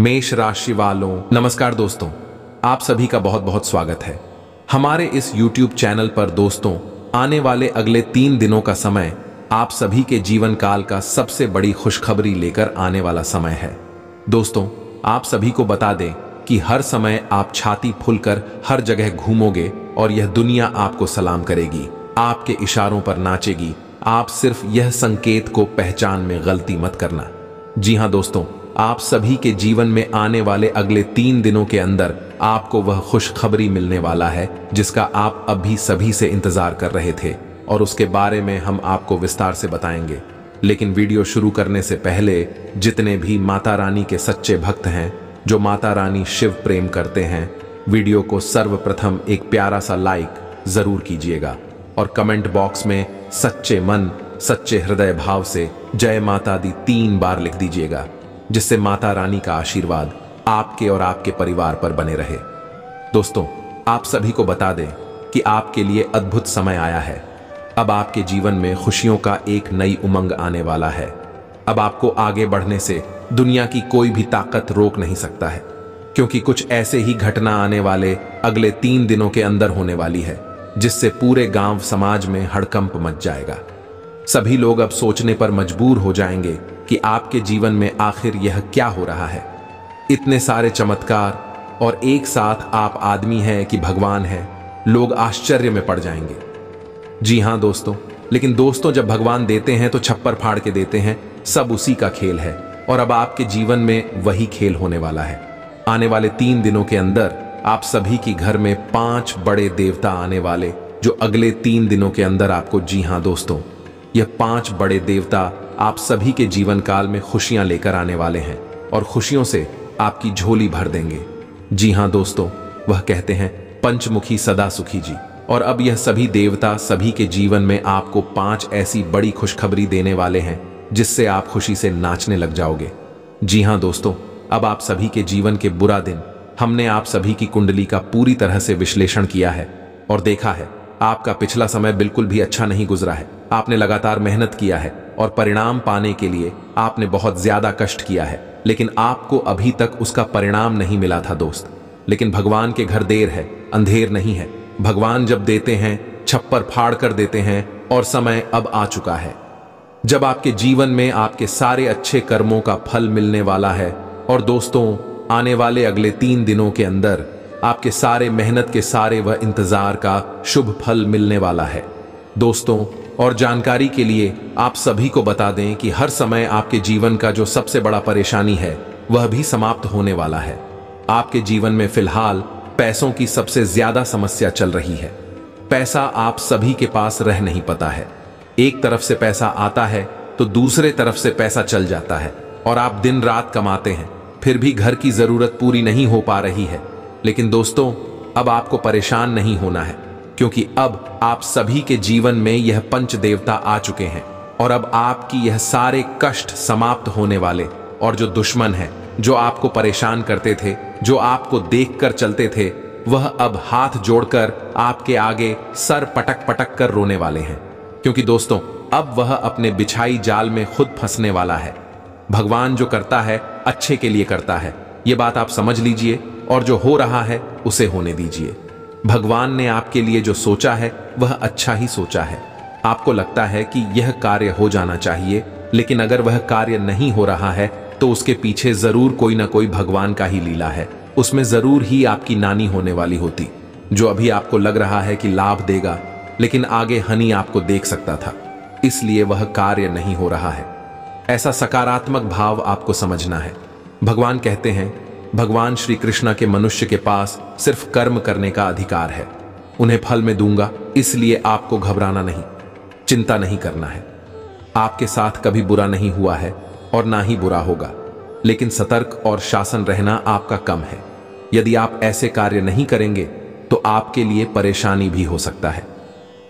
मेष राशि वालों, नमस्कार दोस्तों। आप सभी का बहुत बहुत स्वागत है। हमारे इस YouTube चैनल पर दोस्तों, आने वाले अगले तीन दिनों का समय आप सभी के जीवन काल का सबसे बड़ी खुशखबरी लेकर आने वाला समय है। दोस्तों, आप सभी को बता दें कि हर समय आप छाती फुलकर हर जगह घूमोगे और यह दुनिया आपको सलाम करेगी, आपके इशारों पर नाचेगी। आप सिर्फ़ यह संकेत को पहचान में गलती मत करना। जी हाँ दोस्तों आप सभी के जीवन में आने वाले अगले तीन दिनों के अंदर आपको वह खुशखबरी मिलने वाला है, जिसका आप अभी सभी से इंतज़ार कर रहे थे, और उसके बारे में हम आपको विस्तार से बताएँगे। लेकिन वीडियो शुरू करने से पहले, जितने भी माता रानी के सच्चे भक्त हैं, जो माता रानी शिव प्रेम करते हैं, वीडियो को सर्वप्रथम एक प्यारा सा लाइक ज़रूर कीजिएगा, और कमेंट बॉक्स में सच्चे मन, सच्चे हृदय भाव से जय माता दी तीन बार लिख दीजिएगा। जिससे माता रानी का आशीर्वाद आपके और आपके परिवार पर बने रहे। दोस्तों, आप सभी को बता दें कि आपके लिए अद्भुत समय आया है। अब आपके जीवन में खुशियों का एक नई उमंग आने वाला है। अब आपको आगे बढ़ने से दुनिया की कोई भी ताकत रोक नहीं सकता है, क्योंकि कुछ ऐसे ही घटना आने वाले अगले तीन दिनों के अंदर होने वाली है, जिससे पूरे गाँव समाज में हड़कंप मच जाएगा। सभी लोग अब सोचने पर मजबूर हो जाएँगे कि आपके जीवन में आखिर यह क्या हो रहा है। इतने सारे चमत्कार और एक साथ आप आदमी हैं कि भगवान है, लोग आश्चर्य में पड़ जाएँगे। जी हाँ दोस्तों, लेकिन दोस्तों जब भगवान देते हैं तो छप्पर फाड़ के देते हैं, सब उसी का खेल है और अब आपके जीवन में वही खेल होने वाला है। आने वाले तीन दिनों के अंदर आप सभी की घर में पाँच बड़े देवता आने वाले, जो अगले तीन दिनों के अंदर आपको, जी हाँ दोस्तों, यह पाँच बड़े देवता आप सभी के जीवन काल में खुशियाँ लेकर आने वाले हैं और खुशियों से आपकी झोली भर देंगे। जी हाँ दोस्तों, वह कहते हैं, पंचमुखी सदा सुखी जी। और अब यह सभी देवता सभी के जीवन में आपको पाँच ऐसी बड़ी खुशखबरी देने वाले हैं, जिससे आप खुशी से नाचने लग जाओगे। जी हाँ दोस्तों, अब आप सभी के जीवन के बुरा दिन, हमने आप सभी की कुंडली का पूरी तरह से विश्लेषण किया है और देखा है, आपका पिछला समय बिल्कुल भी अच्छा नहीं गुजरा है। आपने लगातार मेहनत किया है। और परिणाम पाने के लिए आपने बहुत ज़्यादा कष्ट किया है। लेकिन आपको अभी तक उसका परिणाम नहीं मिला था, दोस्त। लेकिन भगवान के घर देर है, अंधेर नहीं है। भगवान जब देते हैं, छप्पर फाड़ कर देते हैं और समय अब आ चुका है। जब आपके जीवन में आपके सारे अच्छे कर्मों का फल मिलने वाला है और दोस्तों, आने वाले अगले तीन दिनों के अंदर आपके सारे मेहनत के सारे वह इंतज़ार का शुभ फल मिलने वाला है। दोस्तों और जानकारी के लिए आप सभी को बता दें कि हर समय आपके जीवन का जो सबसे बड़ा परेशानी है, वह भी समाप्त होने वाला है। आपके जीवन में फ़िलहाल पैसों की सबसे ज़्यादा समस्या चल रही है। पैसा आप सभी के पास रह नहीं पता है। एक तरफ़ से पैसा आता है तो दूसरे तरफ़ से पैसा चल जाता है और आप दिन रात कमाते हैं। फिर भी घर की ज़रूरत पूरी नहीं हो पा रही है। लेकिन दोस्तों, अब आपको परेशान नहीं होना है। क्योंकि अब आप सभी के जीवन में यह पंच देवता आ चुके हैं और अब आपकी यह सारे कष्ट समाप्त होने वाले और जो दुश्मन है, जो आपको परेशान करते थे, जो आपको देखकर चलते थे, वह अब हाथ जोड़कर आपके आगे सर पटक पटक कर रोने वाले हैं। क्योंकि दोस्तों, अब वह अपने बिछाई जाल में खुद फंसने वाला है। भगवान जो करता है, अच्छे के लिए करता है। ये बात आप समझ लीजिए और जो हो रहा है, उसे होने दीजिए। भगवान ने आपके लिए जो सोचा है, वह अच्छा ही सोचा है। आपको लगता है कि यह कार्य हो जाना चाहिए, लेकिन अगर वह कार्य नहीं हो रहा है तो उसके पीछे ज़रूर कोई ना कोई भगवान का ही लीला है। उसमें ज़रूर ही आपकी नानी होने वाली होती, जो अभी आपको लग रहा है कि लाभ देगा, लेकिन आगे हनी आपको देख सकता था। इसलिए वह कार्य नहीं हो रहा है। ऐसा सकारात्मक भाव आपको समझना है। भगवान कहते हैं भगवान श्री कृष्णा के मनुष्य के पास सिर्फ़ कर्म करने का अधिकार है। उन्हें फल में दूँगा, इसलिए आपको घबराना नहीं, चिंता नहीं करना है। आपके साथ कभी बुरा नहीं हुआ है और ना ही बुरा होगा, लेकिन सतर्क और शासन रहना आपका कम है। यदि आप ऐसे कार्य नहीं करेंगे तो आपके लिए परेशानी भी हो सकता है।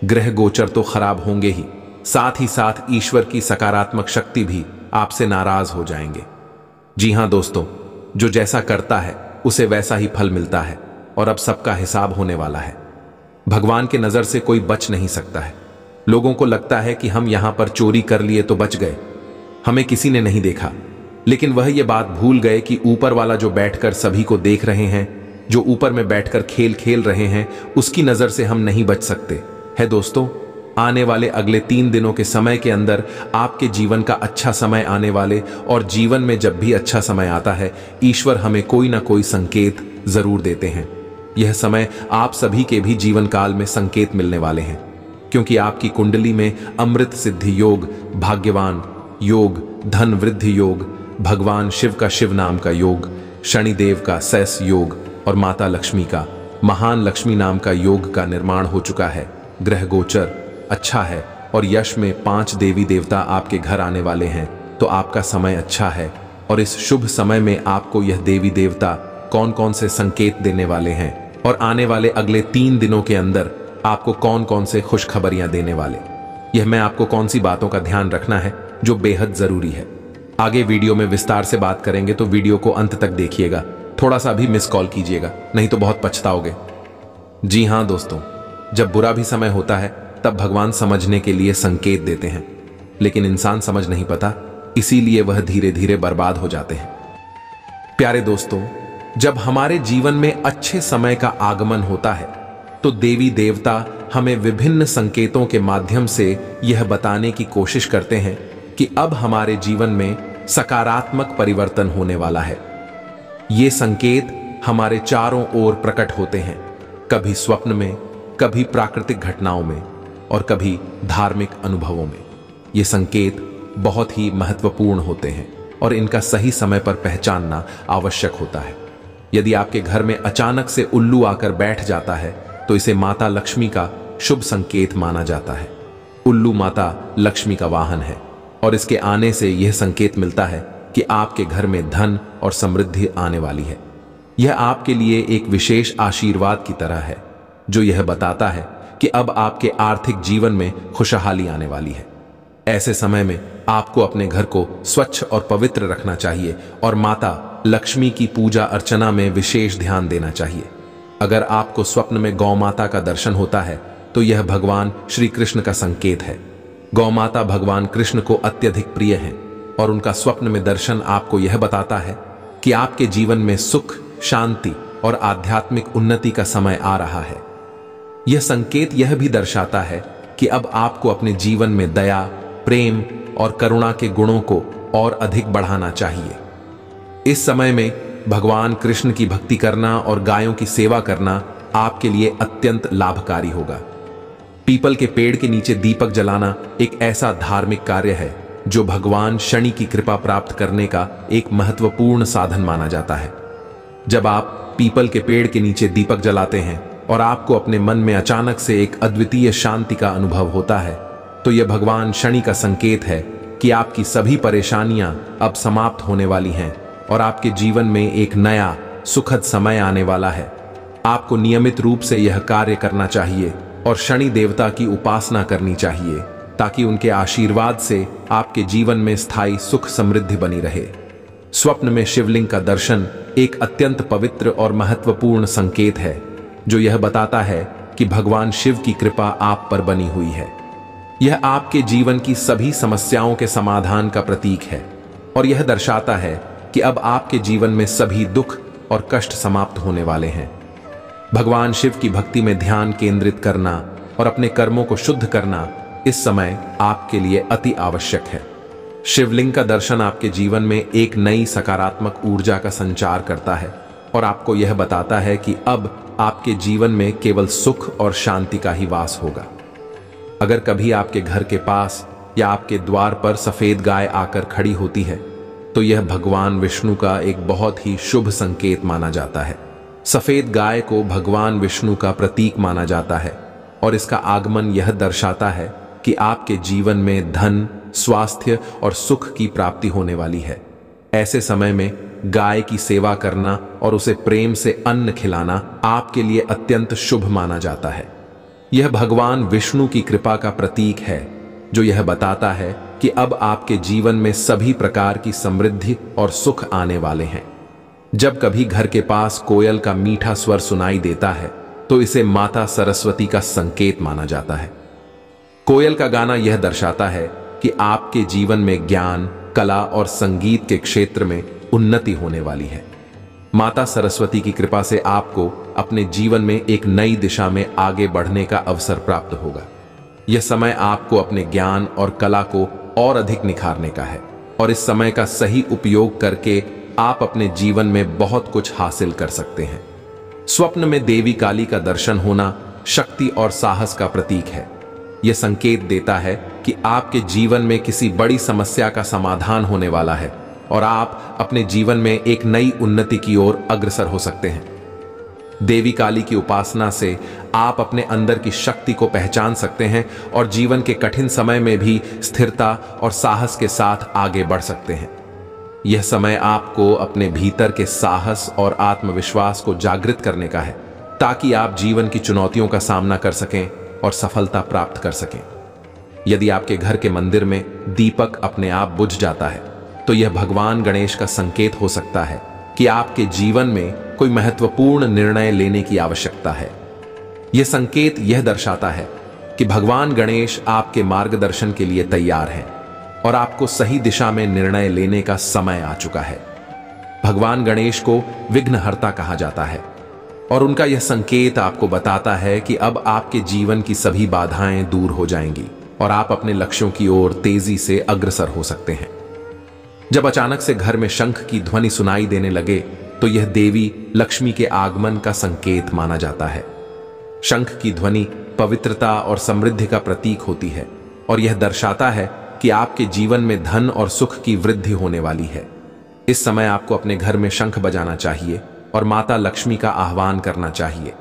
ग्रह गोचर तो खराब होंगे ही, साथ ही साथ ईश्वर की सकारात्मक शक्ति भी आपसे नाराज़ हो जाएँगे। जी हाँ दोस्तों जो जैसा करता है, उसे वैसा ही फल मिलता है और अब सबका हिसाब होने वाला है। भगवान के नज़र से कोई बच नहीं सकता है। लोगों को लगता है कि हम यहाँ पर चोरी कर लिए तो बच गए। हमें किसी ने नहीं देखा। लेकिन वह यह बात भूल गए कि ऊपर वाला जो बैठकर सभी को देख रहे हैं, जो ऊपर में बैठकर खेल खेल रहे हैं, उसकी नज़र से हम नहीं बच सकते। है दोस्तों आने वाले अगले तीन दिनों के समय के अंदर आपके जीवन का अच्छा समय आने वाले और जीवन में जब भी अच्छा समय आता है, ईश्वर हमें कोई ना कोई संकेत ज़रूर देते हैं। यह समय आप सभी के भी जीवन काल में संकेत मिलने वाले हैं, क्योंकि आपकी कुंडली में अमृत सिद्धि योग, भाग्यवान योग, धन वृद्धि योग, भगवान शिव का शिव नाम का योग, शनिदेव का सैस योग और माता लक्ष्मी का, महान लक्ष्मी नाम का योग का निर्माण हो चुका है, ग्रह गोचर। अच्छा है और यश में पाँच देवी देवता आपके घर आने वाले हैं तो आपका समय अच्छा है और इस शुभ समय में आपको यह देवी देवता कौन कौन से संकेत देने वाले हैं और आने वाले अगले तीन दिनों के अंदर आपको कौन कौन से खुशखबरियाँ देने वाले। यह मैं आपको कौन सी बातों का ध्यान रखना है जो बेहद ज़रूरी है। आगे वीडियो में विस्तार से बात करेंगे तो वीडियो को अंत तक देखिएगा। थोड़ा सा भी मिस कॉल कीजिएगा, नहीं तो बहुत पछताओगे। जी हाँ दोस्तों, जब बुरा भी समय होता है तब भगवान समझने के लिए संकेत देते हैं। लेकिन इंसान समझ नहीं पता, इसीलिए वह धीरे धीरे बर्बाद हो जाते हैं। प्यारे दोस्तों, जब हमारे जीवन में अच्छे समय का आगमन होता है तो देवी देवता हमें विभिन्न संकेतों के माध्यम से यह बताने की कोशिश करते हैं कि अब हमारे जीवन में सकारात्मक परिवर्तन होने वाला है। ये संकेत हमारे चारों ओर प्रकट होते हैं, कभी स्वप्न में, कभी प्राकृतिक घटनाओं में। और कभी धार्मिक अनुभवों में। ये संकेत बहुत ही महत्वपूर्ण होते हैं और इनका सही समय पर पहचानना आवश्यक होता है। यदि आपके घर में अचानक से उल्लू आकर बैठ जाता है तो इसे माता लक्ष्मी का शुभ संकेत माना जाता है। उल्लू माता लक्ष्मी का वाहन है और इसके आने से यह संकेत मिलता है कि आपके घर में धन और समृद्धि आने वाली है। यह आपके लिए एक विशेष आशीर्वाद की तरह है, जो यह बताता है कि अब आपके आर्थिक जीवन में खुशहाली आने वाली है। ऐसे समय में आपको अपने घर को स्वच्छ और पवित्र रखना चाहिए और माता लक्ष्मी की पूजा अर्चना में विशेष ध्यान देना चाहिए। अगर आपको स्वप्न में गौ माता का दर्शन होता है तो यह भगवान श्री कृष्ण का संकेत है। गौ माता भगवान कृष्ण को अत्यधिक प्रिय हैं और उनका स्वप्न में दर्शन आपको यह बताता है कि आपके जीवन में सुख, शांति और आध्यात्मिक उन्नति का समय आ रहा है। यह संकेत यह भी दर्शाता है कि अब आपको अपने जीवन में दया, प्रेम और करुणा के गुणों को और अधिक बढ़ाना चाहिए। इस समय में भगवान कृष्ण की भक्ति करना और गायों की सेवा करना आपके लिए अत्यंत लाभकारी होगा। पीपल के पेड़ के नीचे दीपक जलाना एक ऐसा धार्मिक कार्य है जो भगवान शनि की कृपा प्राप्त करने का एक महत्वपूर्ण साधन माना जाता है। जब आप पीपल के पेड़ के नीचे दीपक जलाते हैं और आपको अपने मन में अचानक से एक अद्वितीय शांति का अनुभव होता है तो यह भगवान शनि का संकेत है कि आपकी सभी परेशानियाँ अब समाप्त होने वाली हैं और आपके जीवन में एक नया, सुखद समय आने वाला है। आपको नियमित रूप से यह कार्य करना चाहिए और शनि देवता की उपासना करनी चाहिए, ताकि उनके आशीर्वाद से आपके जीवन में स्थायी सुख समृद्धि बनी रहे। स्वप्न में शिवलिंग का दर्शन एक अत्यंत पवित्र और महत्वपूर्ण संकेत है। जो यह बताता है कि भगवान शिव की कृपा आप पर बनी हुई है। यह आपके जीवन की सभी समस्याओं के समाधान का प्रतीक है और यह दर्शाता है कि अब आपके जीवन में सभी दुख और कष्ट समाप्त होने वाले हैं। भगवान शिव की भक्ति में ध्यान केंद्रित करना और अपने कर्मों को शुद्ध करना इस समय आपके लिए अति आवश्यक है। शिवलिंग का दर्शन आपके जीवन में एक नई सकारात्मक ऊर्जा का संचार करता है और आपको यह बताता है कि अब आपके जीवन में केवल सुख और शांति का ही वास होगा। अगर कभी आपके घर के पास या आपके द्वार पर सफ़ेद गाय आकर खड़ी होती है तो यह भगवान विष्णु का एक बहुत ही शुभ संकेत माना जाता है। सफ़ेद गाय को भगवान विष्णु का प्रतीक माना जाता है, और इसका आगमन यह दर्शाता है कि आपके जीवन में धन, स्वास्थ्य और सुख की प्राप्ति होने वाली है। ऐसे समय में गाय की सेवा करना और उसे प्रेम से अन्न खिलाना आपके लिए अत्यंत शुभ माना जाता है। यह भगवान विष्णु की कृपा का प्रतीक है, जो यह बताता है कि अब आपके जीवन में सभी प्रकार की समृद्धि और सुख आने वाले हैं। जब कभी घर के पास कोयल का मीठा स्वर सुनाई देता है तो इसे माता सरस्वती का संकेत माना जाता है। कोयल का गाना यह दर्शाता है कि आपके जीवन में ज्ञान, कला और संगीत के क्षेत्र में उन्नति होने वाली है। माता सरस्वती की कृपा से आपको अपने जीवन में एक नई दिशा में आगे बढ़ने का अवसर प्राप्त होगा। यह समय आपको अपने ज्ञान और कला को और अधिक निखारने का है और इस समय का सही उपयोग करके आप अपने जीवन में बहुत कुछ हासिल कर सकते हैं। स्वप्न में देवी काली का दर्शन होना शक्ति और साहस का प्रतीक है। यह संकेत देता है कि आपके जीवन में किसी बड़ी समस्या का समाधान होने वाला है। और आप अपने जीवन में एक नई उन्नति की ओर अग्रसर हो सकते हैं। देवी काली की उपासना से आप अपने अंदर की शक्ति को पहचान सकते हैं और जीवन के कठिन समय में भी स्थिरता और साहस के साथ आगे बढ़ सकते हैं। यह समय आपको अपने भीतर के साहस और आत्मविश्वास को जागृत करने का है, ताकि आप जीवन की चुनौतियों का सामना कर सकें और सफलता प्राप्त कर सकें। यदि आपके घर के मंदिर में दीपक अपने आप बुझ जाता है तो यह भगवान गणेश का संकेत हो सकता है कि आपके जीवन में कोई महत्वपूर्ण निर्णय लेने की आवश्यकता है। यह संकेत यह दर्शाता है कि भगवान गणेश आपके मार्गदर्शन के लिए तैयार हैं और आपको सही दिशा में निर्णय लेने का समय आ चुका है। भगवान गणेश को विघ्नहर्ता कहा जाता है और उनका यह संकेत आपको बताता है कि अब आपके जीवन की सभी बाधाएँ दूर हो जाएँगी और आप अपने लक्ष्यों की ओर तेज़ी से अग्रसर हो सकते हैं। जब अचानक से घर में शंख की ध्वनि सुनाई देने लगे तो यह देवी लक्ष्मी के आगमन का संकेत माना जाता है। शंख की ध्वनि पवित्रता और समृद्धि का प्रतीक होती है, और यह दर्शाता है कि आपके जीवन में धन और सुख की वृद्धि होने वाली है। इस समय आपको अपने घर में शंख बजाना चाहिए और माता लक्ष्मी का आह्वान करना चाहिए।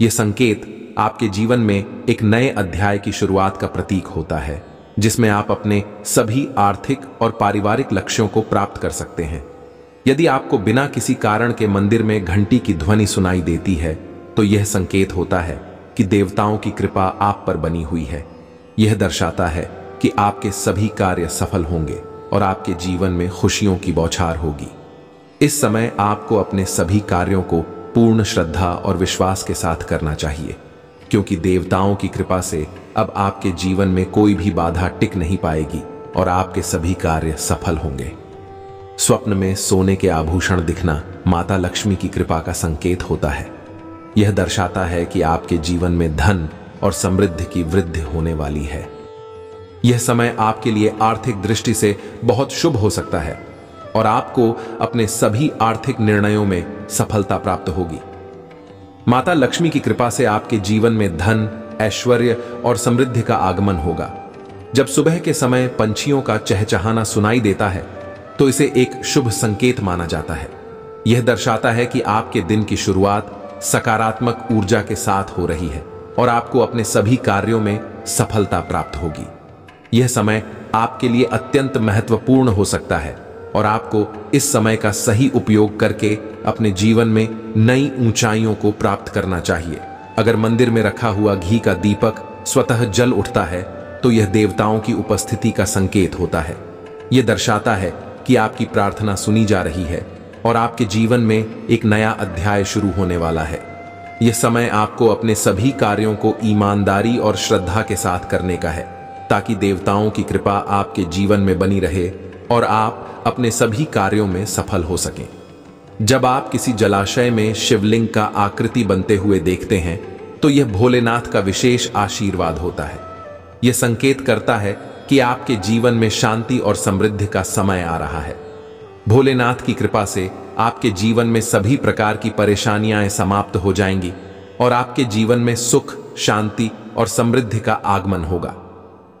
यह संकेत आपके जीवन में एक नए अध्याय की शुरुआत का प्रतीक होता है। जिसमें आप अपने सभी आर्थिक और पारिवारिक लक्ष्यों को प्राप्त कर सकते हैं। यदि आपको बिना किसी कारण के मंदिर में घंटी की ध्वनि सुनाई देती है तो यह संकेत होता है कि देवताओं की कृपा आप पर बनी हुई है। यह दर्शाता है कि आपके सभी कार्य सफल होंगे और आपके जीवन में खुशियों की बौछार होगी। इस समय आपको अपने सभी कार्यों को पूर्ण श्रद्धा और विश्वास के साथ करना चाहिए। क्योंकि देवताओं की कृपा से अब आपके जीवन में कोई भी बाधा टिक नहीं पाएगी और आपके सभी कार्य सफल होंगे। स्वप्न में सोने के आभूषण दिखना माता लक्ष्मी की कृपा का संकेत होता है। यह दर्शाता है कि आपके जीवन में धन और समृद्धि की वृद्धि होने वाली है। यह समय आपके लिए आर्थिक दृष्टि से बहुत शुभ हो सकता है और आपको अपने सभी आर्थिक निर्णयों में सफलता प्राप्त होगी। माता लक्ष्मी की कृपा से आपके जीवन में धन, ऐश्वर्य और समृद्धि का आगमन होगा। जब सुबह के समय पंछियों का चहचहाना सुनाई देता है तो इसे एक शुभ संकेत माना जाता है। यह दर्शाता है कि आपके दिन की शुरुआत सकारात्मक ऊर्जा के साथ हो रही है और आपको अपने सभी कार्यों में सफलता प्राप्त होगी। यह समय आपके लिए अत्यंत महत्वपूर्ण हो सकता है। और आपको इस समय का सही उपयोग करके अपने जीवन में नई ऊंचाइयों को प्राप्त करना चाहिए। अगर मंदिर में रखा हुआ घी का दीपक स्वतः जल उठता है तो यह देवताओं की उपस्थिति का संकेत होता है। यह दर्शाता है कि आपकी प्रार्थना सुनी जा रही है और आपके जीवन में एक नया अध्याय शुरू होने वाला है। यह समय आपको अपने सभी कार्यों को ईमानदारी और श्रद्धा के साथ करने का है, ताकि देवताओं की कृपा आपके जीवन में बनी रहे और आप अपने सभी कार्यों में सफल हो सकें। जब आप किसी जलाशय में शिवलिंग का आकृति बनते हुए देखते हैं तो यह भोलेनाथ का विशेष आशीर्वाद होता है। यह संकेत करता है कि आपके जीवन में शांति और समृद्धि का समय आ रहा है। भोलेनाथ की कृपा से आपके जीवन में सभी प्रकार की परेशानियाँ समाप्त हो जाएँगी और आपके जीवन में सुख, शांति और समृद्धि का आगमन होगा।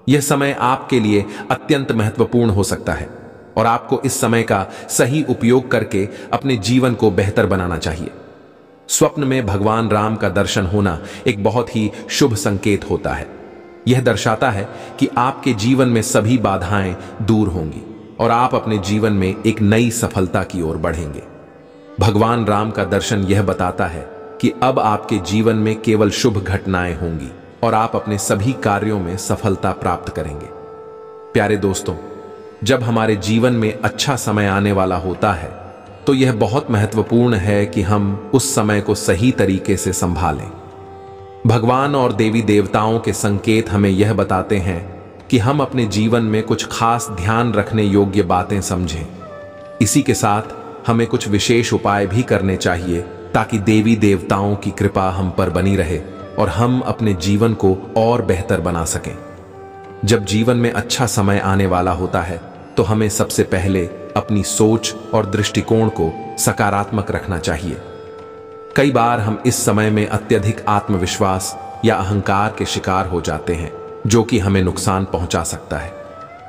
यह समय आपके लिए अत्यंत महत्वपूर्ण हो सकता है। और आपको इस समय का सही उपयोग करके अपने जीवन को बेहतर बनाना चाहिए। स्वप्न में भगवान राम का दर्शन होना एक बहुत ही शुभ संकेत होता है। यह दर्शाता है कि आपके जीवन में सभी बाधाएँ दूर होंगी और आप अपने जीवन में एक नई सफलता की ओर बढ़ेंगे। भगवान राम का दर्शन यह बताता है कि अब आपके जीवन में केवल शुभ घटनाएँ होंगी और आप अपने सभी कार्यों में सफलता प्राप्त करेंगे। प्यारे दोस्तों जब हमारे जीवन में अच्छा समय आने वाला होता है तो यह बहुत महत्वपूर्ण है कि हम उस समय को सही तरीके से संभालें। भगवान और देवी देवताओं के संकेत हमें यह बताते हैं कि हम अपने जीवन में कुछ खास ध्यान रखने योग्य बातें समझें। इसी के साथ हमें कुछ विशेष उपाय भी करने चाहिए, ताकि देवी देवताओं की कृपा हम पर बनी रहे और हम अपने जीवन को और बेहतर बना सकें। जब जीवन में अच्छा समय आने वाला होता है तो हमें सबसे पहले अपनी सोच और दृष्टिकोण को सकारात्मक रखना चाहिए। कई बार हम इस समय में अत्यधिक आत्मविश्वास या अहंकार के शिकार हो जाते हैं, जो कि हमें नुकसान पहुँचा सकता है।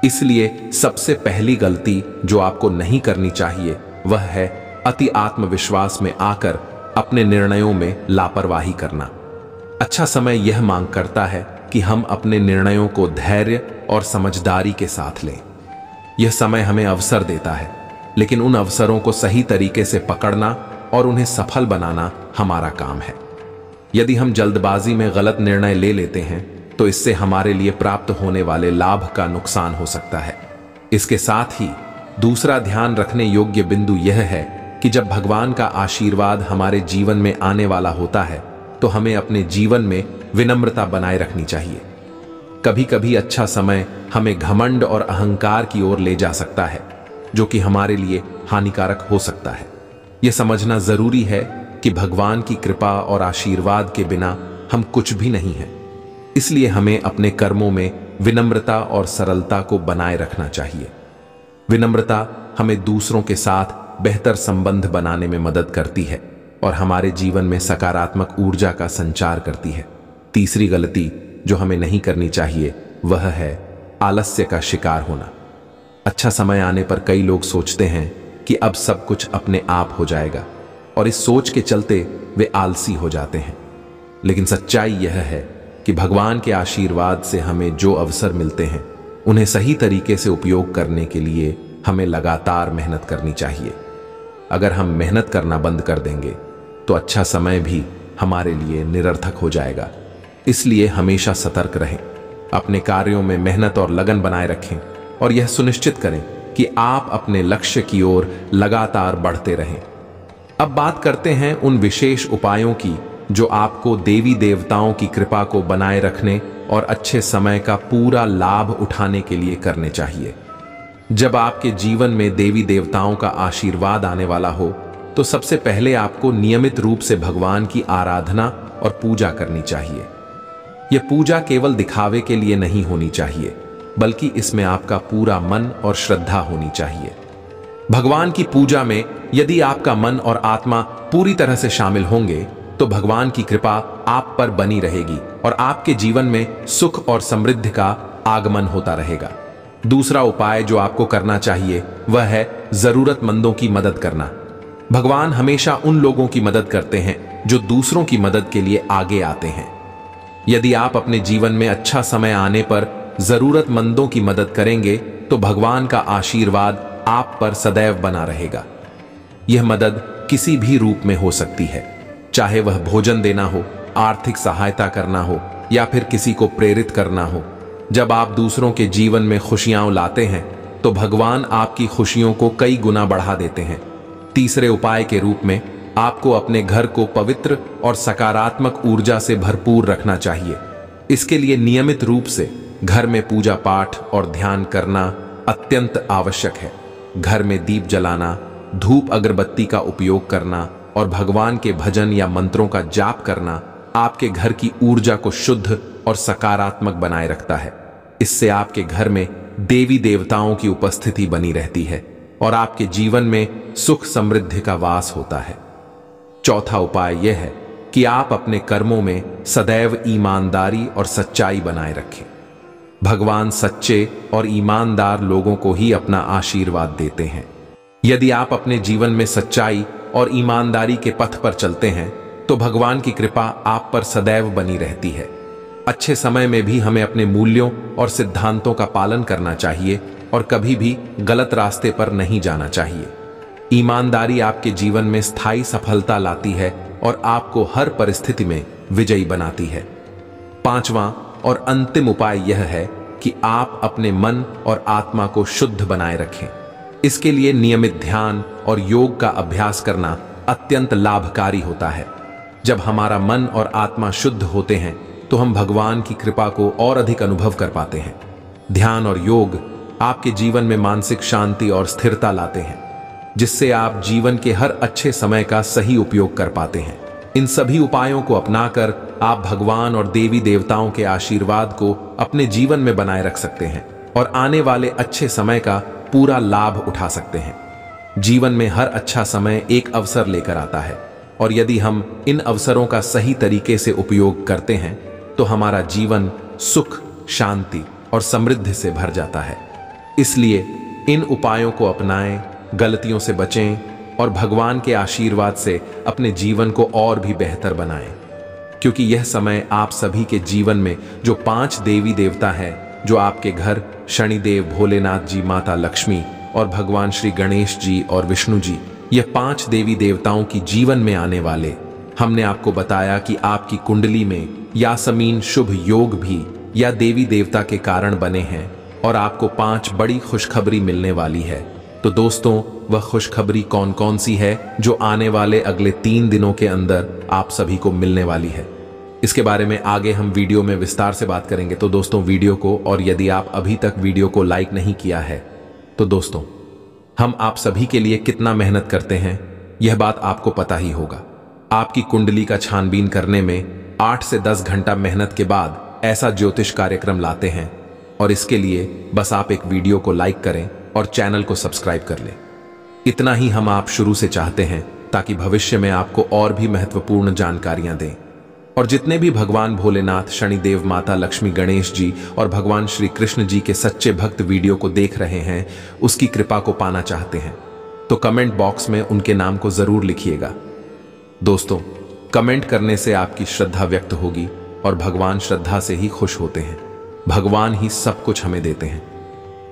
इसलिए सबसे पहली गलती जो आपको नहीं करनी चाहिए, वह है अति आत्मविश्वास में आकर अपने निर्णयों में लापरवाही करना। अच्छा समय यह मांग करता है कि हम अपने निर्णयों को धैर्य और समझदारी के साथ लें। यह समय हमें अवसर देता है, लेकिन उन अवसरों को सही तरीके से पकड़ना और उन्हें सफल बनाना हमारा काम है। यदि हम जल्दबाजी में गलत निर्णय ले लेते हैं तो इससे हमारे लिए प्राप्त होने वाले लाभ का नुकसान हो सकता है। इसके साथ ही, दूसरा ध्यान रखने योग्य बिंदु यह है कि जब भगवान का आशीर्वाद हमारे जीवन में आने वाला होता है तो हमें अपने जीवन में विनम्रता बनाए रखनी चाहिए। कभी कभी अच्छा समय हमें घमंड और अहंकार की ओर ले जा सकता है, जो कि हमारे लिए हानिकारक हो सकता है। यह समझना ज़रूरी है कि भगवान की कृपा और आशीर्वाद के बिना हम कुछ भी नहीं हैं। इसलिए हमें अपने कर्मों में विनम्रता और सरलता को बनाए रखना चाहिए। विनम्रता हमें दूसरों के साथ बेहतर संबंध बनाने में मदद करती है और हमारे जीवन में सकारात्मक ऊर्जा का संचार करती है। तीसरी गलती जो हमें नहीं करनी चाहिए, वह है आलस्य का शिकार होना। अच्छा समय आने पर कई लोग सोचते हैं कि अब सब कुछ अपने आप हो जाएगा, और इस सोच के चलते वे आलसी हो जाते हैं। लेकिन सच्चाई यह है कि भगवान के आशीर्वाद से हमें जो अवसर मिलते हैं, उन्हें सही तरीके से उपयोग करने के लिए हमें लगातार मेहनत करनी चाहिए। अगर हम मेहनत करना बंद कर देंगे तो अच्छा समय भी हमारे लिए निरर्थक हो जाएगा। इसलिए हमेशा सतर्क रहें, अपने कार्यों में मेहनत और लगन बनाए रखें और यह सुनिश्चित करें कि आप अपने लक्ष्य की ओर लगातार बढ़ते रहें। अब बात करते हैं उन विशेष उपायों की जो आपको देवी देवताओं की कृपा को बनाए रखने और अच्छे समय का पूरा लाभ उठाने के लिए करने चाहिए। जब आपके जीवन में देवी देवताओं का आशीर्वाद आने वाला हो तो सबसे पहले आपको नियमित रूप से भगवान की आराधना और पूजा करनी चाहिए। यह पूजा केवल दिखावे के लिए नहीं होनी चाहिए, बल्कि इसमें आपका पूरा मन और श्रद्धा होनी चाहिए। भगवान की पूजा में यदि आपका मन और आत्मा पूरी तरह से शामिल होंगे तो भगवान की कृपा आप पर बनी रहेगी और आपके जीवन में सुख और समृद्धि का आगमन होता रहेगा। दूसरा उपाय जो आपको करना चाहिए, वह है जरूरतमंदों की मदद करना। भगवान हमेशा उन लोगों की मदद करते हैं जो दूसरों की मदद के लिए आगे आते हैं। यदि आप अपने जीवन में अच्छा समय आने पर जरूरतमंदों की मदद करेंगे तो भगवान का आशीर्वाद आप पर सदैव बना रहेगा। यह मदद किसी भी रूप में हो सकती है। चाहे वह भोजन देना हो, आर्थिक सहायता करना हो, या फिर किसी को प्रेरित करना हो। जब आप दूसरों के जीवन में खुशियाँ लाते हैं तो भगवान आपकी खुशियों को कई गुना बढ़ा देते हैं। तीसरे उपाय के रूप में आपको अपने घर को पवित्र और सकारात्मक ऊर्जा से भरपूर रखना चाहिए। इसके लिए नियमित रूप से घर में पूजा पाठ और ध्यान करना अत्यंत आवश्यक है। घर में दीप जलाना, धूप अगरबत्ती का उपयोग करना और भगवान के भजन या मंत्रों का जाप करना आपके घर की ऊर्जा को शुद्ध और सकारात्मक बनाए रखता है। इससे आपके घर में देवी देवताओं की उपस्थिति बनी रहती है और आपके जीवन में सुख समृद्धि का वास होता है। चौथा उपाय यह है कि आप अपने कर्मों में सदैव ईमानदारी और सच्चाई बनाए रखें। भगवान सच्चे और ईमानदार लोगों को ही अपना आशीर्वाद देते हैं। यदि आप अपने जीवन में सच्चाई और ईमानदारी के पथ पर चलते हैं तो भगवान की कृपा आप पर सदैव बनी रहती है। अच्छे समय में भी हमें अपने मूल्यों और सिद्धांतों का पालन करना चाहिए और कभी भी गलत रास्ते पर नहीं जाना चाहिए। ईमानदारी आपके जीवन में स्थायी सफलता लाती है और आपको हर परिस्थिति में विजयी बनाती है। पांचवा और अंतिम उपाय यह है कि आप अपने मन और आत्मा को शुद्ध बनाए रखें। इसके लिए नियमित ध्यान और योग का अभ्यास करना अत्यंत लाभकारी होता है। जब हमारा मन और आत्मा शुद्ध होते हैं तो हम भगवान की कृपा को और अधिक अनुभव कर पाते हैं। ध्यान और योग आपके जीवन में मानसिक शांति और स्थिरता लाते हैं। जिससे आप जीवन के हर अच्छे समय का सही उपयोग कर पाते हैं। इन सभी उपायों को अपनाकर आप भगवान और देवी देवताओं के आशीर्वाद को अपने जीवन में बनाए रख सकते हैं और आने वाले अच्छे समय का पूरा लाभ उठा सकते हैं। जीवन में हर अच्छा समय एक अवसर लेकर आता है और यदि हम इन अवसरों का सही तरीके से उपयोग करते हैं तो हमारा जीवन सुख, शांति और समृद्धि से भर जाता है। इसलिए इन उपायों को अपनाएँ गलतियों से बचें और भगवान के आशीर्वाद से अपने जीवन को और भी बेहतर बनाएँ। क्योंकि यह समय आप सभी के जीवन में जो पाँच देवी देवता हैं, जो आपके घर, शनिदेव, भोलेनाथ जी, माता लक्ष्मी और भगवान श्री गणेश जी और विष्णु जी, यह पाँच देवी देवताओं की जीवन में आने वाले। हमने आपको बताया कि आपकी कुंडली में यासमीन शुभ योग भी या देवी देवता के कारण बने हैं और आपको पाँच बड़ी खुशखबरी मिलने वाली है। तो दोस्तों, वह खुशखबरी कौन कौन सी है जो आने वाले अगले तीन दिनों के अंदर आप सभी को मिलने वाली है? इसके बारे में आगे हम वीडियो में विस्तार से बात करेंगे। तो दोस्तों, वीडियो को और यदि आप अभी तक वीडियो को लाइक नहीं किया है तो दोस्तों, हम आप सभी के लिए कितना मेहनत करते हैं, यह बात आपको पता ही होगा। आपकी कुंडली का छानबीन करने में आठ से दस घंटा मेहनत के बाद ऐसा ज्योतिष कार्यक्रम लाते हैं और इसके लिए बस आप एक वीडियो को लाइक करें और चैनल को सब्सक्राइब कर लें। इतना ही हम आप शुरू से चाहते हैं, ताकि भविष्य में आपको और भी महत्वपूर्ण जानकारियाँ दें। और जितने भी भगवान भोलेनाथ, शनिदेव माता लक्ष्मी गणेश जी और भगवान श्री कृष्ण जी के सच्चे भक्त वीडियो को देख रहे हैं, उसकी कृपा को पाना चाहते हैं तो कमेंट बॉक्स में उनके नाम को ज़रूर लिखिएगा। दोस्तों, कमेंट करने से आपकी श्रद्धा व्यक्त होगी और भगवान श्रद्धा से ही खुश होते हैं। भगवान ही सब कुछ हमें देते हैं।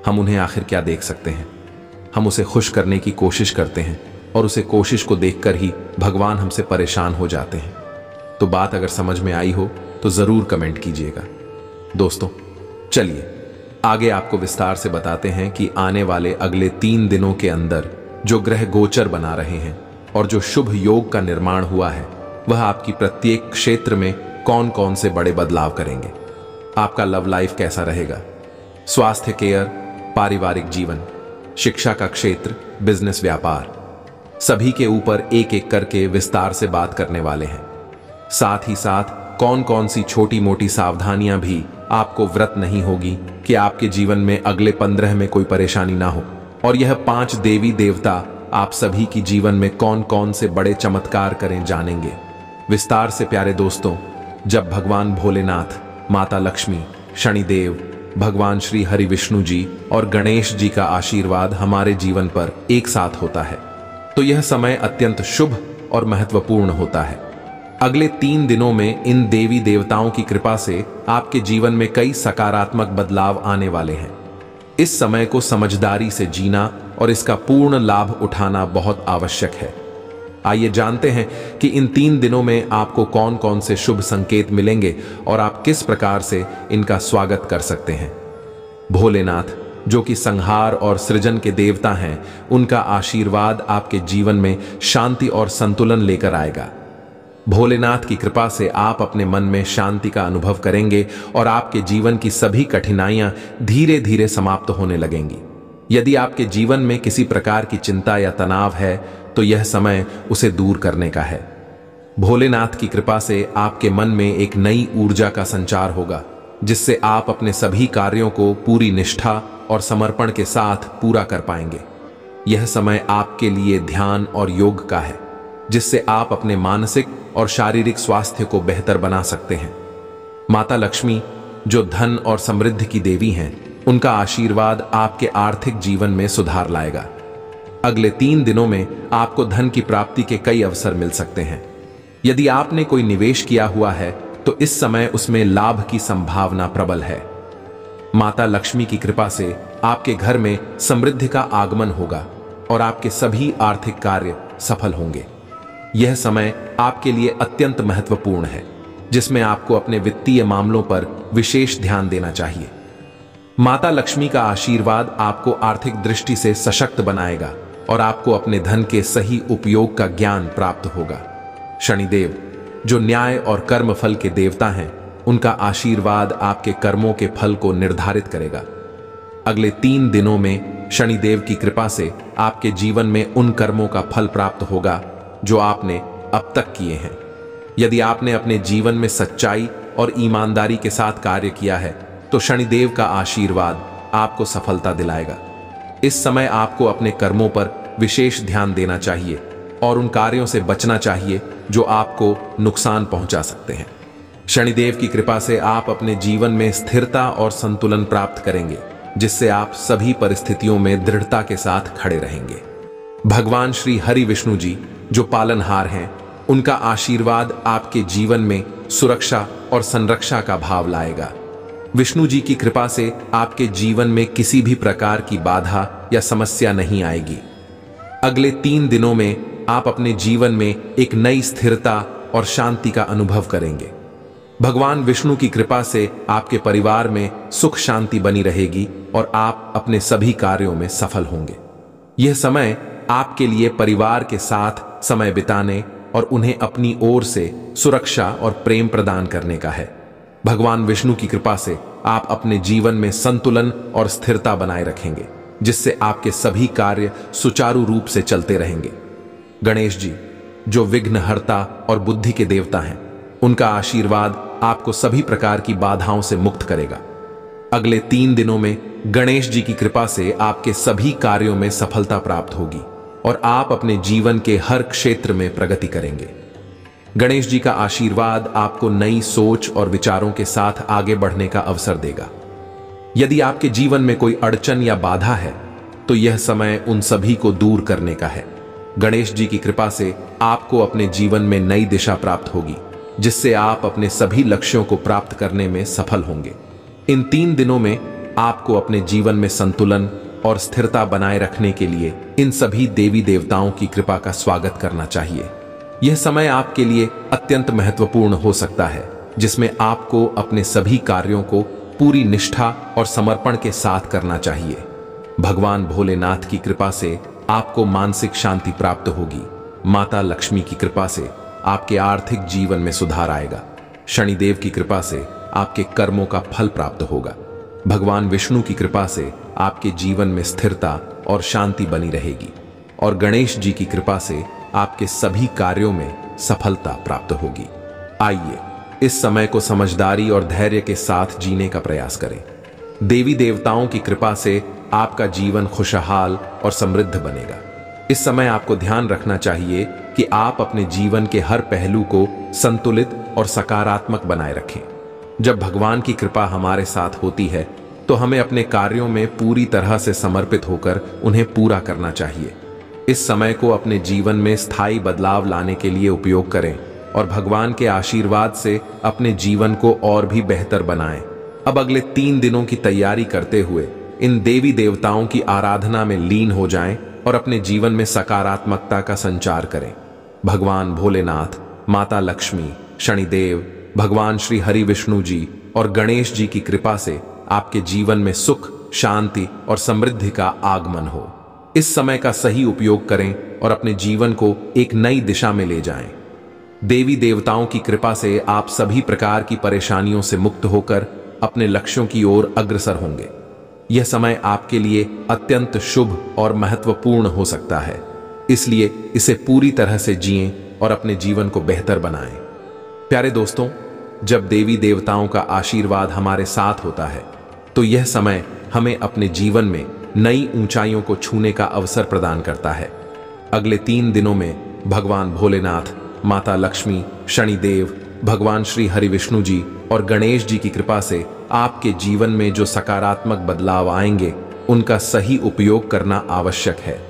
हम उन्हें आखिर क्या देख सकते हैं? हम उसे खुश करने की कोशिश करते हैं और उसे कोशिश को देखकर ही भगवान हमसे परेशान हो जाते हैं। तो बात अगर समझ में आई हो तो ज़रूर कमेंट कीजिएगा। दोस्तों, चलिए, आगे आपको विस्तार से बताते हैं कि आने वाले अगले तीन दिनों के अंदर जो ग्रह गोचर बना रहे हैं और जो शुभ योग का निर्माण हुआ है, वह आपकी प्रत्येक क्षेत्र में कौन कौन से बड़े बदलाव करेंगे। आपका लव लाइफ कैसा रहेगा? स्वास्थ्य, केयर पारिवारिक जीवन, शिक्षा का क्षेत्र बिज़नेस व्यापार, सभी के ऊपर एक एक करके विस्तार से बात करने वाले हैं। साथ ही साथ कौन कौन सी छोटी मोटी सावधानियाँ भी आपको व्रत नहीं होगी कि आपके जीवन में अगले पंद्रह में कोई परेशानी ना हो। और यह पाँच देवी देवता आप सभी की जीवन में कौन कौन से बड़े चमत्कार करें जानेंगे। विस्तार से प्यारे दोस्तों, जब भगवान भोलेनाथ, माता लक्ष्मी, शनिदेव भगवान श्री हरि विष्णु जी और गणेश जी का आशीर्वाद हमारे जीवन पर एक साथ होता है। तो यह समय अत्यंत शुभ और महत्वपूर्ण होता है। अगले तीन दिनों में इन देवी देवताओं की कृपा से आपके जीवन में कई सकारात्मक बदलाव आने वाले हैं। इस समय को समझदारी से जीना और इसका पूर्ण लाभ उठाना बहुत आवश्यक है। आइए जानते हैं कि इन तीन दिनों में आपको कौन कौन से शुभ संकेत मिलेंगे और आप किस प्रकार से इनका स्वागत कर सकते हैं। भोलेनाथ, जो कि संहार और सृजन के देवता हैं, उनका आशीर्वाद आपके जीवन में शांति और संतुलन लेकर आएगा। भोलेनाथ की कृपा से आप अपने मन में शांति का अनुभव करेंगे और आपके जीवन की सभी कठिनाइयाँ धीरे धीरे समाप्त होने लगेंगी। यदि आपके जीवन में किसी प्रकार की चिंता या तनाव है तो यह समय उसे दूर करने का है। भोलेनाथ की कृपा से आपके मन में एक नई ऊर्जा का संचार होगा, जिससे आप अपने सभी कार्यों को पूरी निष्ठा और समर्पण के साथ पूरा कर पाएँगे। यह समय आपके लिए ध्यान और योग का है, जिससे आप अपने मानसिक और शारीरिक स्वास्थ्य को बेहतर बना सकते हैं। माता लक्ष्मी, जो धन और समृद्धि की देवी हैं, उनका आशीर्वाद आपके आर्थिक जीवन में सुधार लाएगा। अगले तीन दिनों में आपको धन की प्राप्ति के कई अवसर मिल सकते हैं। यदि आपने कोई निवेश किया हुआ है तो इस समय उसमें लाभ की संभावना प्रबल है। माता लक्ष्मी की कृपा से आपके घर में समृद्धि का आगमन होगा और आपके सभी आर्थिक कार्य सफल होंगे। यह समय आपके लिए अत्यंत महत्वपूर्ण है, जिसमें आपको अपने वित्तीय मामलों पर विशेष ध्यान देना चाहिए। माता लक्ष्मी का आशीर्वाद आपको आर्थिक दृष्टि से सशक्त बनाएगा। और आपको अपने धन के सही उपयोग का ज्ञान प्राप्त होगा। शनिदेव, जो न्याय और कर्म फल के देवता हैं, उनका आशीर्वाद आपके कर्मों के फल को निर्धारित करेगा। अगले तीन दिनों में शनिदेव की कृपा से आपके जीवन में उन कर्मों का फल प्राप्त होगा, जो आपने अब तक किए हैं। यदि आपने अपने जीवन में सच्चाई और ईमानदारी के साथ कार्य किया है तो शनिदेव का आशीर्वाद आपको सफलता दिलाएगा। इस समय आपको अपने कर्मों पर विशेष ध्यान देना चाहिए और उन कार्यों से बचना चाहिए जो आपको नुकसान पहुँचा सकते हैं। शनिदेव की कृपा से आप अपने जीवन में स्थिरता और संतुलन प्राप्त करेंगे, जिससे आप सभी परिस्थितियों में दृढ़ता के साथ खड़े रहेंगे। भगवान श्री हरि विष्णु जी, जो पालनहार हैं, उनका आशीर्वाद आपके जीवन में सुरक्षा और संरक्षा का भाव लाएगा। विष्णु जी की कृपा से आपके जीवन में किसी भी प्रकार की बाधा या समस्या नहीं आएगी। अगले तीन दिनों में आप अपने जीवन में एक नई स्थिरता और शांति का अनुभव करेंगे। भगवान विष्णु की कृपा से आपके परिवार में सुख शांति बनी रहेगी और आप अपने सभी कार्यों में सफल होंगे। यह समय आपके लिए परिवार के साथ समय बिताने और उन्हें अपनी ओर से सुरक्षा और प्रेम प्रदान करने का है। भगवान विष्णु की कृपा से आप अपने जीवन में संतुलन और स्थिरता बनाए रखेंगे, जिससे आपके सभी कार्य सुचारू रूप से चलते रहेंगे। गणेश जी, जो विघ्नहर्ता और बुद्धि के देवता हैं, उनका आशीर्वाद आपको सभी प्रकार की बाधाओं से मुक्त करेगा। अगले तीन दिनों में गणेश जी की कृपा से आपके सभी कार्यों में सफलता प्राप्त होगी और आप अपने जीवन के हर क्षेत्र में प्रगति करेंगे। गणेश जी का आशीर्वाद आपको नई सोच और विचारों के साथ आगे बढ़ने का अवसर देगा। यदि आपके जीवन में कोई अड़चन या बाधा है तो यह समय उन सभी को दूर करने का है। गणेश जी की कृपा से आपको अपने जीवन में नई दिशा प्राप्त होगी, जिससे आप अपने सभी लक्ष्यों को प्राप्त करने में सफल होंगे। इन तीन दिनों में आपको अपने जीवन में संतुलन और स्थिरता बनाए रखने के लिए इन सभी देवी देवताओं की कृपा का स्वागत करना चाहिए। यह समय आपके लिए अत्यंत महत्वपूर्ण हो सकता है, जिसमें आपको अपने सभी कार्यों को पूरी निष्ठा और समर्पण के साथ करना चाहिए। भगवान भोलेनाथ की कृपा से आपको मानसिक शांति प्राप्त होगी। माता लक्ष्मी की कृपा से आपके आर्थिक जीवन में सुधार आएगा। शनिदेव की कृपा से आपके कर्मों का फल प्राप्त होगा। भगवान विष्णु की कृपा से आपके जीवन में स्थिरता और शांति बनी रहेगी। और गणेश जी की कृपा से आपके सभी कार्यों में सफलता प्राप्त होगी। आइए, इस समय को समझदारी और धैर्य के साथ जीने का प्रयास करें। देवी देवताओं की कृपा से आपका जीवन खुशहाल और समृद्ध बनेगा। इस समय आपको ध्यान रखना चाहिए कि आप अपने जीवन के हर पहलू को संतुलित और सकारात्मक बनाए रखें। जब भगवान की कृपा हमारे साथ होती है तो हमें अपने कार्यों में पूरी तरह से समर्पित होकर उन्हें पूरा करना चाहिए। इस समय को अपने जीवन में स्थायी बदलाव लाने के लिए उपयोग करें और भगवान के आशीर्वाद से अपने जीवन को और भी बेहतर बनाएँ। अब अगले तीन दिनों की तैयारी करते हुए इन देवी देवताओं की आराधना में लीन हो जाएँ और अपने जीवन में सकारात्मकता का संचार करें भगवान भोलेनाथ, माता लक्ष्मी, शनिदेव, भगवान श्री हरि विष्णु जी और गणेश जी की कृपा से आपके जीवन में सुख, शांति और समृद्धि का आगमन हो इस समय का सही उपयोग करें और अपने जीवन को एक नई दिशा में ले जाएँ। देवी देवताओं की कृपा से आप सभी प्रकार की परेशानियों से मुक्त होकर अपने लक्ष्यों की ओर अग्रसर होंगे यह समय आपके लिए अत्यंत शुभ और महत्वपूर्ण हो सकता है इसलिए इसे पूरी तरह से जिएँ और अपने जीवन को बेहतर बनाएँ। प्यारे दोस्तों, जब देवी देवताओं का आशीर्वाद हमारे साथ होता है तो यह समय हमें अपने जीवन में नई ऊंचाइयों को छूने का अवसर प्रदान करता है। अगले तीन दिनों में भगवान भोलेनाथ, माता लक्ष्मी, शनिदेव, भगवान श्री हरि विष्णु जी और गणेश जी की कृपा से आपके जीवन में जो सकारात्मक बदलाव आएँगे, उनका सही उपयोग करना आवश्यक है।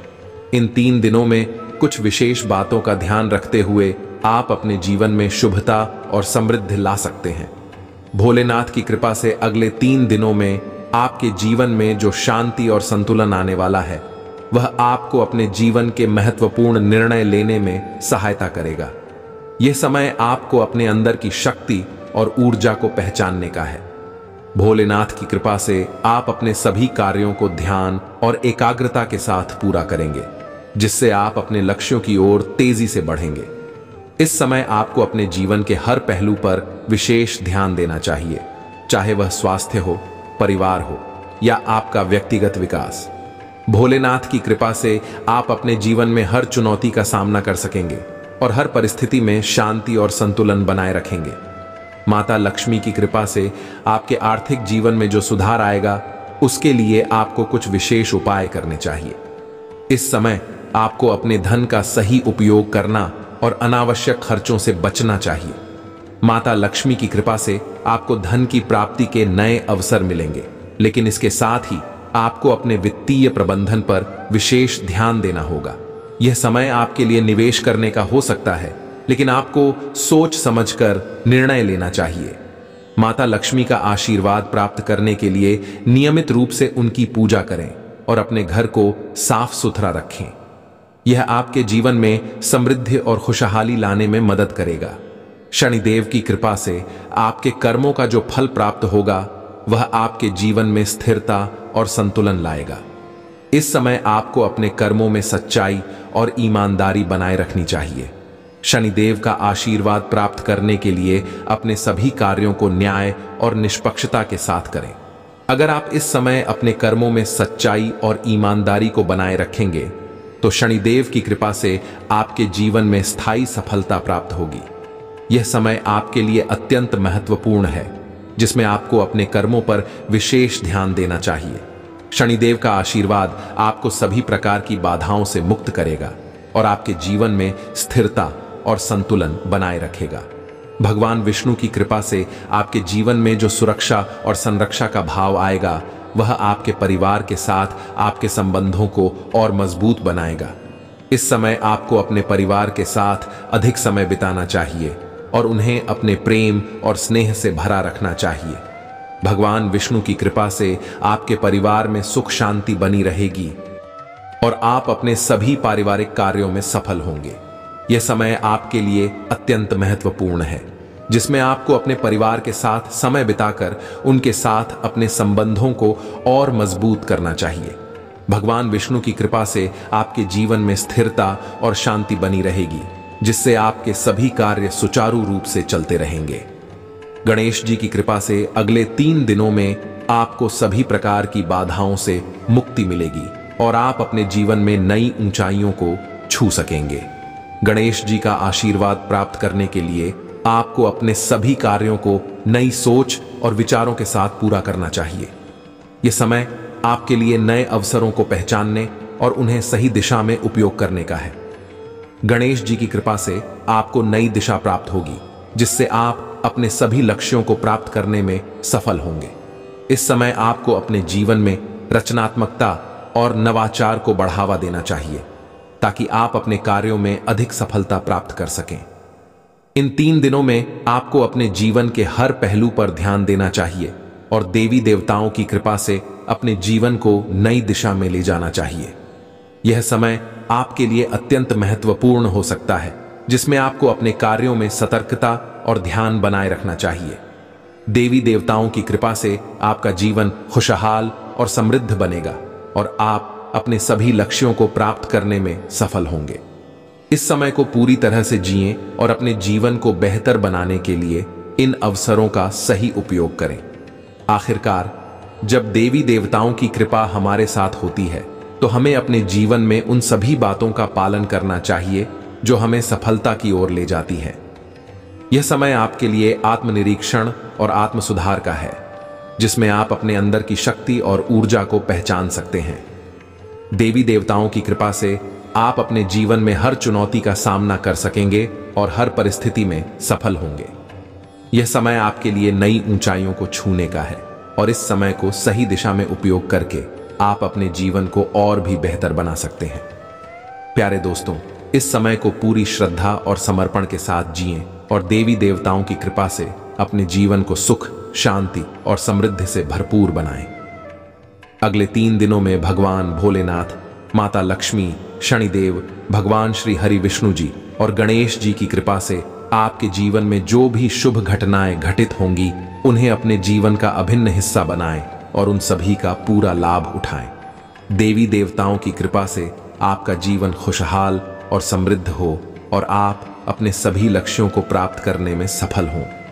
इन तीन दिनों में कुछ विशेष बातों का ध्यान रखते हुए आप अपने जीवन में शुभता और समृद्धि ला सकते हैं। भोलेनाथ की कृपा से अगले तीन दिनों में आपके जीवन में जो शांति और संतुलन आने वाला है, वह आपको अपने जीवन के महत्वपूर्ण निर्णय लेने में सहायता करेगा। यह समय आपको अपने अंदर की शक्ति और ऊर्जा को पहचानने का है। भोलेनाथ की कृपा से आप अपने सभी कार्यों को ध्यान और एकाग्रता के साथ पूरा करेंगे, जिससे आप अपने लक्ष्यों की ओर तेज़ी से बढ़ेंगे। इस समय आपको अपने जीवन के हर पहलू पर विशेष ध्यान देना चाहिए, चाहे वह स्वास्थ्य हो परिवार हो या आपका व्यक्तिगत विकास। भोलेनाथ की कृपा से आप अपने जीवन में हर चुनौती का सामना कर सकेंगे और हर परिस्थिति में शांति और संतुलन बनाए रखेंगे। माता लक्ष्मी की कृपा से आपके आर्थिक जीवन में जो सुधार आएगा, उसके लिए आपको कुछ विशेष उपाय करने चाहिए। इस समय आपको अपने धन का सही उपयोग करना और अनावश्यक खर्चों से बचना चाहिए। माता लक्ष्मी की कृपा से आपको धन की प्राप्ति के नए अवसर मिलेंगे। लेकिन इसके साथ ही आपको अपने वित्तीय प्रबंधन पर विशेष ध्यान देना होगा। यह समय आपके लिए निवेश करने का हो सकता है, लेकिन आपको सोच समझकर निर्णय लेना चाहिए। माता लक्ष्मी का आशीर्वाद प्राप्त करने के लिए नियमित रूप से उनकी पूजा करें और अपने घर को साफ़ सुथरा रखें। यह आपके जीवन में समृद्धि और खुशहाली लाने में मदद करेगा। शनिदेव की कृपा से आपके कर्मों का जो फल प्राप्त होगा, वह आपके जीवन में स्थिरता और संतुलन लाएगा। इस समय आपको अपने कर्मों में सच्चाई और ईमानदारी बनाए रखनी चाहिए। शनिदेव का आशीर्वाद प्राप्त करने के लिए अपने सभी कार्यों को न्याय और निष्पक्षता के साथ करें। अगर आप इस समय अपने कर्मों में सच्चाई और ईमानदारी को बनाए रखेंगे तो शनिदेव की कृपा से आपके जीवन में स्थायी सफलता प्राप्त होगी। यह समय आपके लिए अत्यंत महत्वपूर्ण है, जिसमें आपको अपने कर्मों पर विशेष ध्यान देना चाहिए। शनिदेव का आशीर्वाद आपको सभी प्रकार की बाधाओं से मुक्त करेगा और आपके जीवन में स्थिरता और संतुलन बनाए रखेगा। भगवान विष्णु की कृपा से आपके जीवन में जो सुरक्षा और संरक्षा का भाव आएगा, वह आपके परिवार के साथ आपके संबंधों को और मज़बूत बनाएगा। इस समय आपको अपने परिवार के साथ अधिक समय बिताना चाहिए। और उन्हें अपने प्रेम और स्नेह से भरा रखना चाहिए। भगवान विष्णु की कृपा से आपके परिवार में सुख शांति बनी रहेगी और आप अपने सभी पारिवारिक कार्यों में सफल होंगे। यह समय आपके लिए अत्यंत महत्वपूर्ण है, जिसमें आपको अपने परिवार के साथ समय बिताकर उनके साथ अपने संबंधों को और मज़बूत करना चाहिए। भगवान विष्णु की कृपा से आपके जीवन में स्थिरता और शांति बनी रहेगी। जिससे आपके सभी कार्य सुचारू रूप से चलते रहेंगे। गणेश जी की कृपा से अगले तीन दिनों में आपको सभी प्रकार की बाधाओं से मुक्ति मिलेगी और आप अपने जीवन में नई ऊंचाइयों को छू सकेंगे। गणेश जी का आशीर्वाद प्राप्त करने के लिए आपको अपने सभी कार्यों को नई सोच और विचारों के साथ पूरा करना चाहिए। यह समय आपके लिए नए अवसरों को पहचानने और उन्हें सही दिशा में उपयोग करने का है। गणेश जी की कृपा से आपको नई दिशा प्राप्त होगी, जिससे आप अपने सभी लक्ष्यों को प्राप्त करने में सफल होंगे। इस समय आपको अपने जीवन में रचनात्मकता और नवाचार को बढ़ावा देना चाहिए, ताकि आप अपने कार्यों में अधिक सफलता प्राप्त कर सकें। इन तीन दिनों में आपको अपने जीवन के हर पहलू पर ध्यान देना चाहिए और देवी देवताओं की कृपा से अपने जीवन को नई दिशा में ले जाना चाहिए। यह समय आपके लिए अत्यंत महत्वपूर्ण हो सकता है, जिसमें आपको अपने कार्यों में सतर्कता और ध्यान बनाए रखना चाहिए। देवी देवताओं की कृपा से आपका जीवन खुशहाल और समृद्ध बनेगा और आप अपने सभी लक्ष्यों को प्राप्त करने में सफल होंगे। इस समय को पूरी तरह से जिए और अपने जीवन को बेहतर बनाने के लिए इन अवसरों का सही उपयोग करें। आखिरकार, जब देवी देवताओं की कृपा हमारे साथ होती है तो हमें अपने जीवन में उन सभी बातों का पालन करना चाहिए, जो हमें सफलता की ओर ले जाती है। यह समय आपके लिए आत्मनिरीक्षण और आत्म सुधार का है, जिसमें आप अपने अंदर की शक्ति और ऊर्जा को पहचान सकते हैं। देवी देवताओं की कृपा से आप अपने जीवन में हर चुनौती का सामना कर सकेंगे और हर परिस्थिति में सफल होंगे। यह समय आपके लिए नई ऊंचाइयों को छूने का है और इस समय को सही दिशा में उपयोग करके आप अपने जीवन को और भी बेहतर बना सकते हैं प्यारे दोस्तों, इस समय को पूरी श्रद्धा और समर्पण के साथ जिए और देवी देवताओं की कृपा से अपने जीवन को सुख, शांति और समृद्धि से भरपूर बनाएँ। अगले तीन दिनों में भगवान भोलेनाथ, माता लक्ष्मी, शनिदेव, भगवान श्री हरि विष्णु जी और गणेश जी की कृपा से आपके जीवन में जो भी शुभ घटनाएँ घटित होंगी, उन्हें अपने जीवन का अभिन्न हिस्सा बनाएँ और उन सभी का पूरा लाभ उठाएँ। देवी देवताओं की कृपा से आपका जीवन खुशहाल और समृद्ध हो और आप अपने सभी लक्ष्यों को प्राप्त करने में सफल हों।